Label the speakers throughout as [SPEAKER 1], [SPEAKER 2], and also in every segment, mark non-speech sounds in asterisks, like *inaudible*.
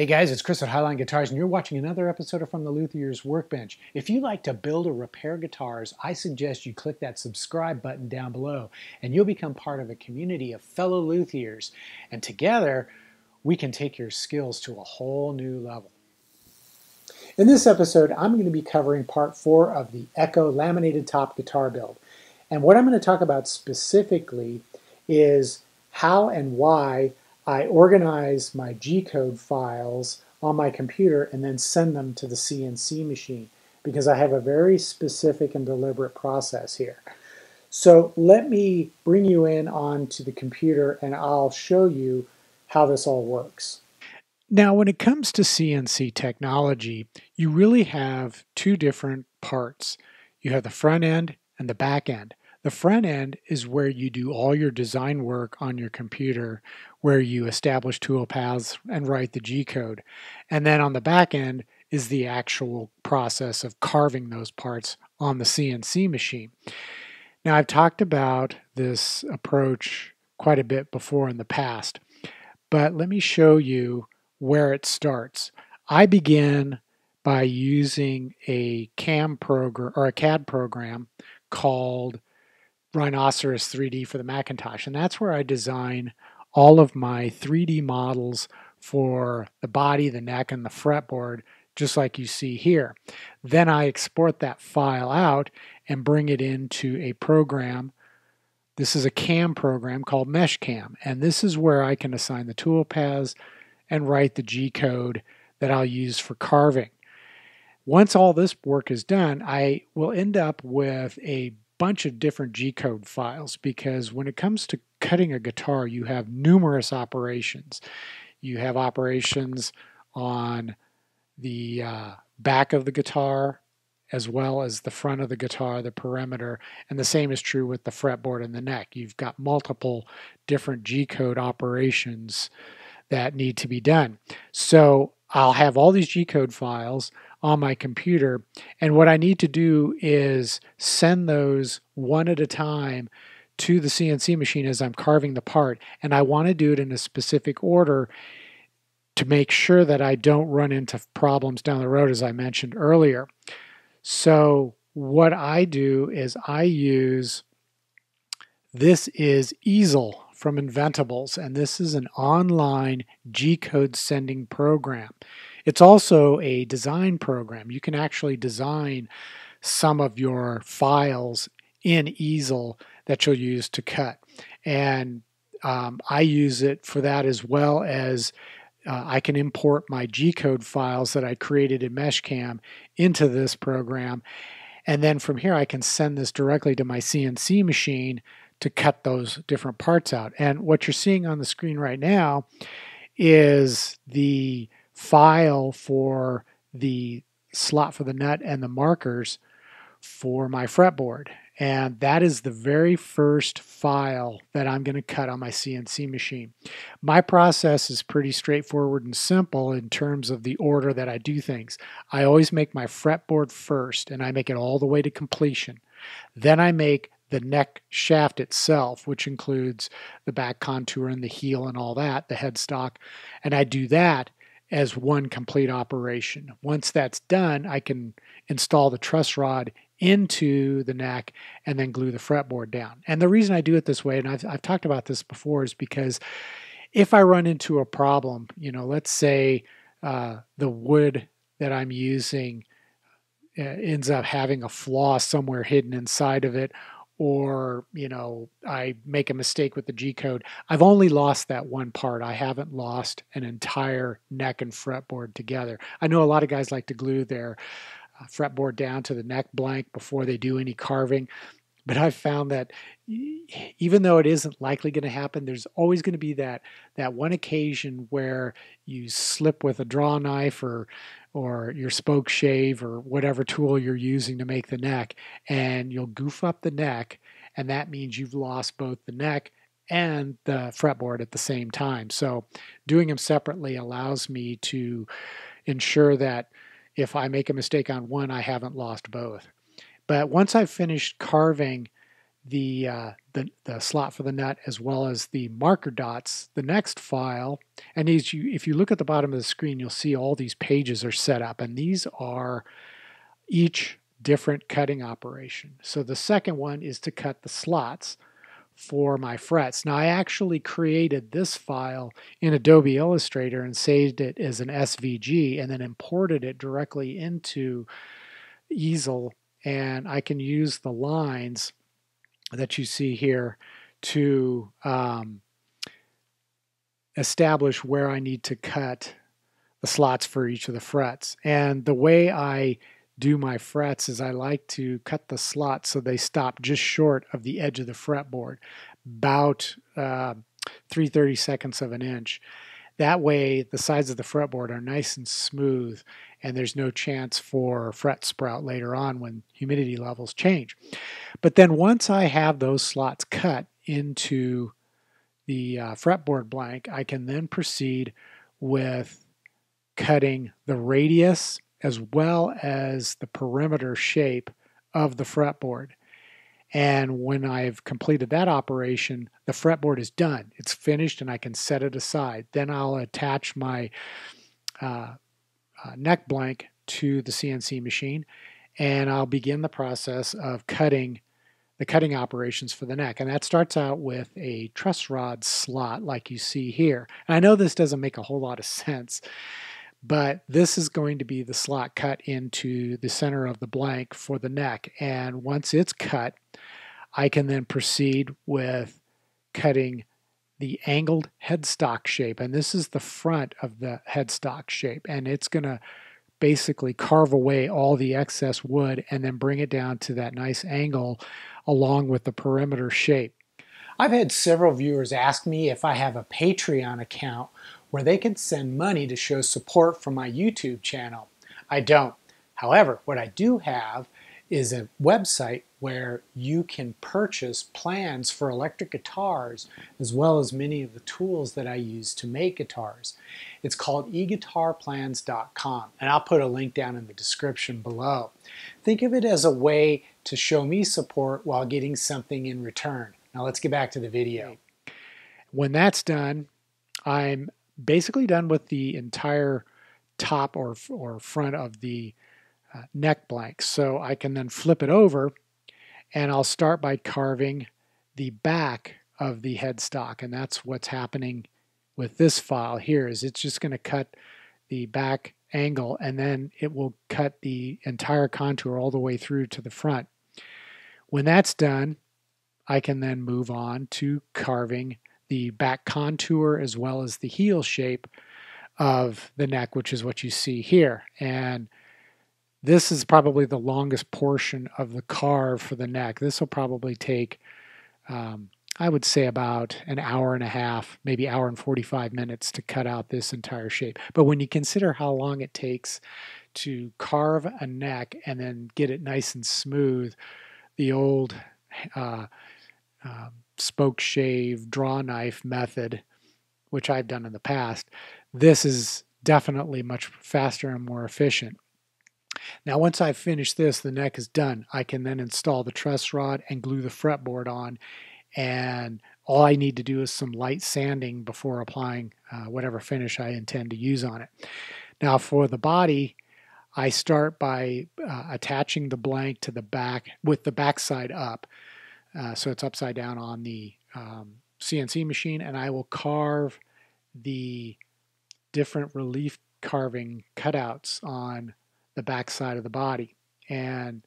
[SPEAKER 1] Hey guys, it's Chris at Highline Guitars, and you're watching another episode of From the Luthier's Workbench. If you like to build or repair guitars, I suggest you click that subscribe button down below, and you'll become part of a community of fellow luthiers. And together, we can take your skills to a whole new level. In this episode, I'm going to be covering part four of the Echo laminated top guitar build. And what I'm going to talk about specifically is how and why I organize my G-code files on my computer and then send them to the CNC machine because I have a very specific and deliberate process here. So let me bring you in onto the computer and I'll show you how this all works. Now, when it comes to CNC technology, you really have two different parts. You have the front end and the back end. The front end is where you do all your design work on your computer, where you establish tool paths and write the G code. And then on the back end is the actual process of carving those parts on the CNC machine. Now, I've talked about this approach quite a bit before in the past, but let me show you where it starts. I begin by using a CAM program or a CAD program called Rhinoceros 3D for the Macintosh. And that's where I design all of my 3D models for the body, the neck, and the fretboard, just like you see here. Then I export that file out and bring it into a program. This is a CAM program called MeshCam, and this is where I can assign the tool paths and write the G code that I'll use for carving. Once all this work is done, I will end up with a bunch of different G code files because when it comes to cutting a guitar, you have numerous operations. You have operations on the uh, back of the guitar as well as the front of the guitar, the perimeter, and the same is true with the fretboard and the neck. You've got multiple different G code operations that need to be done. So I'll have all these G code files on my computer. And what I need to do is send those one at a time to the CNC machine as I'm carving the part. And I want to do it in a specific order to make sure that I don't run into problems down the road, as I mentioned earlier. So, what I do is I use this is Easel from Inventables, and this is an online G code sending program. It's also a design program. You can actually design some of your files in Easel that you'll use to cut. And um, I use it for that as well as uh, I can import my G code files that I created in Meshcam into this program. And then from here, I can send this directly to my CNC machine to cut those different parts out. And what you're seeing on the screen right now is the file for the slot for the nut and the markers for my fretboard. And that is the very first file that I'm going to cut on my CNC machine. My process is pretty straightforward and simple in terms of the order that I do things. I always make my fretboard first and I make it all the way to completion. Then I make the neck shaft itself, which includes the back contour and the heel and all that, the headstock. And I do that as one complete operation. Once that's done, I can install the truss rod into the neck and then glue the fretboard down. And the reason I do it this way, and I've, I've talked about this before, is because if I run into a problem, you know, let's say uh, the wood that I'm using uh, ends up having a flaw somewhere hidden inside of it, or you know i make a mistake with the g code i've only lost that one part. I haven't lost an entire neck and fretboard together. I know a lot of guys like to glue their uh, fretboard down to the neck blank before they do any carving but i've found that even though it isn't likely going to happen there's always going to be that that one occasion where you slip with a draw knife or or your spoke shave or whatever tool you're using to make the neck, and you'll goof up the neck, and that means you've lost both the neck and the fretboard at the same time. So doing them separately allows me to ensure that if I make a mistake on one, I haven't lost both. But once I've finished carving the, uh, the, the slot for the nut as well as the marker dots, the next file, and as you, if you look at the bottom of the screen, you'll see all these pages are set up, and these are each different cutting operation. So the second one is to cut the slots for my frets. Now I actually created this file in Adobe Illustrator and saved it as an SVG and then imported it directly into easel and I can use the lines that you see here to um, establish where I need to cut the slots for each of the frets. And the way I do my frets is I like to cut the slots so they stop just short of the edge of the fretboard, about uh, 3 30 seconds of an inch. That way, the sides of the fretboard are nice and smooth, and there's no chance for fret sprout later on when humidity levels change. But then once I have those slots cut into the uh, fretboard blank, I can then proceed with cutting the radius as well as the perimeter shape of the fretboard. And when I've completed that operation, the fretboard is done. It's finished and I can set it aside. Then I'll attach my uh, uh, neck blank to the CNC machine and I'll begin the process of cutting the cutting operations for the neck. And that starts out with a truss rod slot like you see here. And I know this doesn't make a whole lot of sense, but this is going to be the slot cut into the center of the blank for the neck. And once it's cut, I can then proceed with cutting the angled headstock shape. And this is the front of the headstock shape. And it's going to basically carve away all the excess wood and then bring it down to that nice angle along with the perimeter shape. I've had several viewers ask me if I have a Patreon account where they can send money to show support for my YouTube channel. I don't. However, what I do have is a website where you can purchase plans for electric guitars as well as many of the tools that I use to make guitars. It's called eguitarplans.com and I'll put a link down in the description below. Think of it as a way to show me support while getting something in return. Now let's get back to the video. When that's done, I'm basically done with the entire top or, or front of the uh, neck blank. So I can then flip it over and I'll start by carving the back of the headstock. And that's what's happening with this file here is it's just going to cut the back angle and then it will cut the entire contour all the way through to the front. When that's done, I can then move on to carving the back contour as well as the heel shape of the neck, which is what you see here. And this is probably the longest portion of the carve for the neck. This will probably take, um, I would say, about an hour and a half, maybe hour and 45 minutes to cut out this entire shape. But when you consider how long it takes to carve a neck and then get it nice and smooth, the old uh, uh, spoke shave draw knife method, which I've done in the past, this is definitely much faster and more efficient. Now once I've finished this, the neck is done. I can then install the truss rod and glue the fretboard on and all I need to do is some light sanding before applying uh, whatever finish I intend to use on it. Now for the body, I start by uh, attaching the blank to the back with the back side up. Uh, so it's upside down on the um, CNC machine, and I will carve the different relief carving cutouts on the back side of the body. And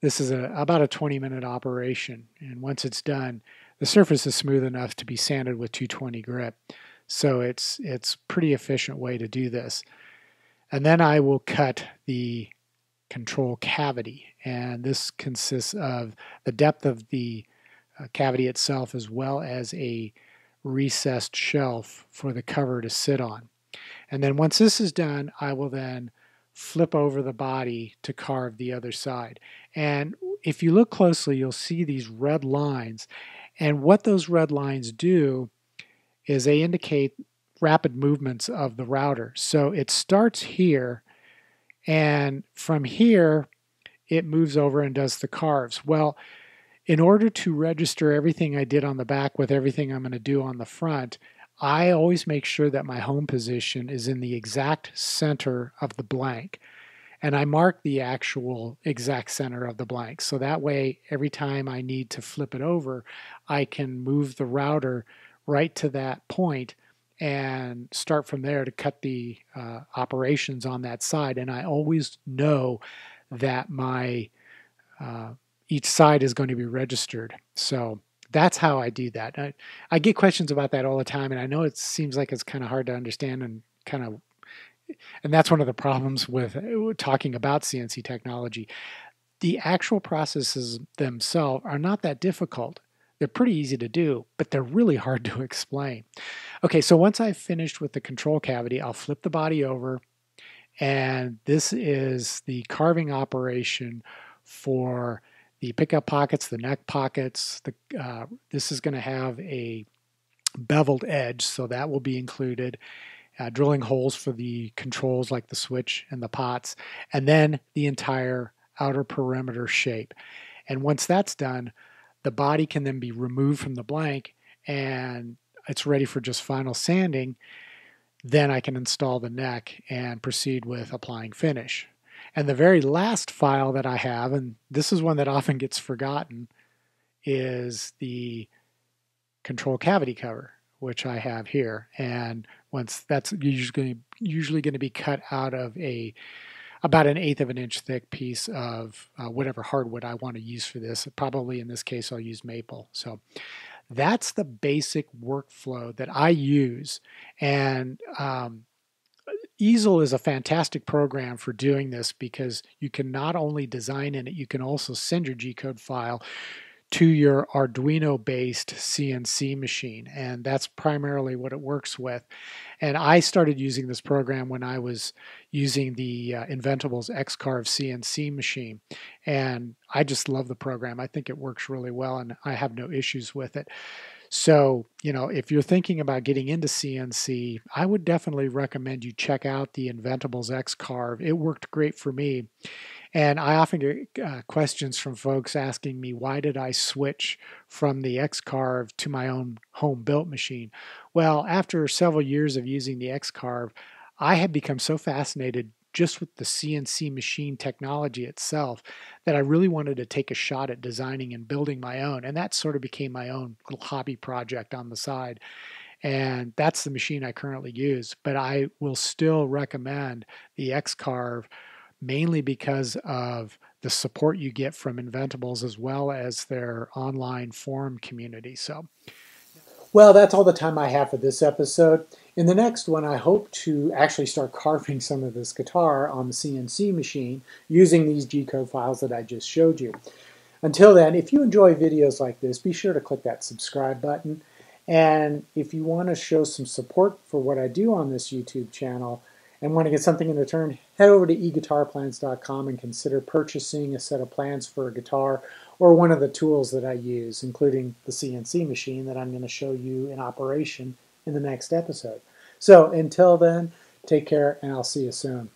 [SPEAKER 1] this is a, about a 20 minute operation. And once it's done, the surface is smooth enough to be sanded with 220 grit. So it's it's pretty efficient way to do this. And then I will cut the control cavity. And this consists of the depth of the uh, cavity itself as well as a recessed shelf for the cover to sit on. And then once this is done, I will then flip over the body to carve the other side. And if you look closely, you'll see these red lines. And what those red lines do is they indicate rapid movements of the router. So it starts here, and from here, it moves over and does the carves. Well, in order to register everything I did on the back with everything I'm going to do on the front, I always make sure that my home position is in the exact center of the blank. And I mark the actual exact center of the blank. So that way, every time I need to flip it over, I can move the router right to that point and start from there to cut the uh, operations on that side. And I always know that my uh, each side is going to be registered. So that's how I do that. I, I get questions about that all the time, and I know it seems like it's kind of hard to understand and kind of, and that's one of the problems with uh, talking about CNC technology. The actual processes themselves are not that difficult. They're pretty easy to do, but they're really hard to *laughs* explain. Okay, so once I've finished with the control cavity, I'll flip the body over, and this is the carving operation for the pickup pockets, the neck pockets. The, uh, this is going to have a beveled edge, so that will be included. Uh, drilling holes for the controls like the switch and the pots, and then the entire outer perimeter shape. And once that's done, the body can then be removed from the blank and it's ready for just final sanding. Then I can install the neck and proceed with applying finish. And the very last file that I have, and this is one that often gets forgotten, is the control cavity cover, which I have here. And once that's usually usually going to be cut out of a about an eighth of an inch thick piece of uh, whatever hardwood I want to use for this. Probably in this case, I'll use maple. So that's the basic workflow that I use. And um, Easel is a fantastic program for doing this because you can not only design in it, you can also send your G code file to your Arduino based CNC machine. And that's primarily what it works with. And I started using this program when I was using the uh, Inventables X-Carve CNC machine. And I just love the program. I think it works really well and I have no issues with it. So, you know, if you're thinking about getting into CNC, I would definitely recommend you check out the Inventables X Carve. It worked great for me. And I often get uh, questions from folks asking me, why did I switch from the X Carve to my own home built machine? Well, after several years of using the X Carve, I had become so fascinated just with the CNC machine technology itself that I really wanted to take a shot at designing and building my own. And that sort of became my own little hobby project on the side. And that's the machine I currently use. But I will still recommend the X Carve mainly because of the support you get from Inventables as well as their online forum community. So, well, that's all the time I have for this episode. In the next one, I hope to actually start *laughs* carving some of this guitar on the CNC machine using these G-code files that I just showed you. Until then, if you enjoy videos like this, be sure to click that subscribe button. And if you want to show some support for what I do on this YouTube channel and want to get something in return, head over to eguitarplans.com and consider purchasing a set of plans for a guitar or one of the tools that I use, including the CNC machine that I'm going to show you in operation in the next episode. So until then, take care and I'll see you soon.